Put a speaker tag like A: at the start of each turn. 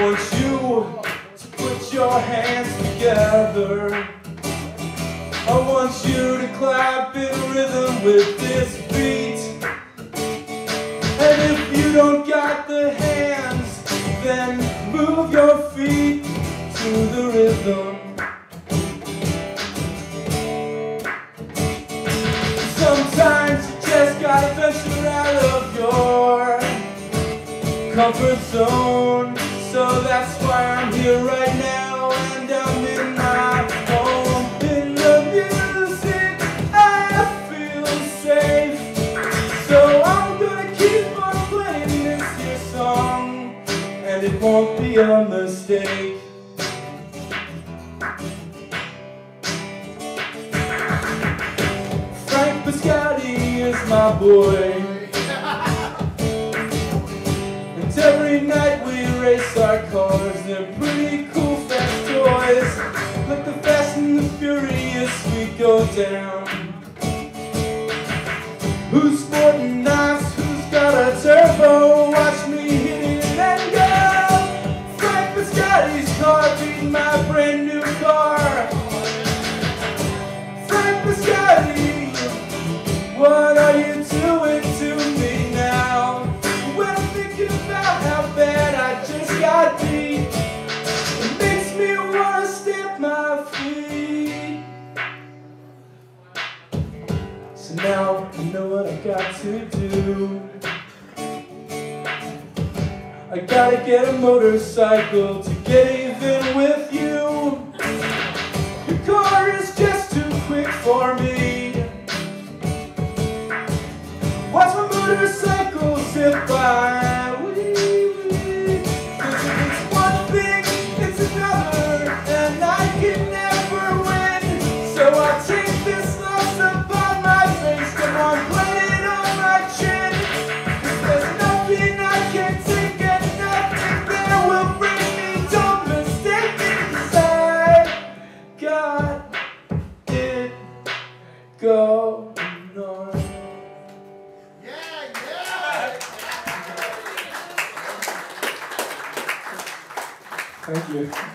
A: want you to put your hands together. I want you to clap in rhythm with this beat. And if you don't got the hands, then move your feet to the rhythm. Sometimes you just gotta venture out of your comfort zone. Here right now and I'm in my home. In the music, I feel safe. So I'm gonna keep on playing this here song, and it won't be a mistake. Frank Biscotti is my boy. And every night go down. Who's sporting knives? Who's got a turbo? Watch me hit it and go. Frank Biscotti's car beating my So now you know what I've got to do. I gotta get a motorcycle to get even with you. go on. Yeah, yeah. Thank you.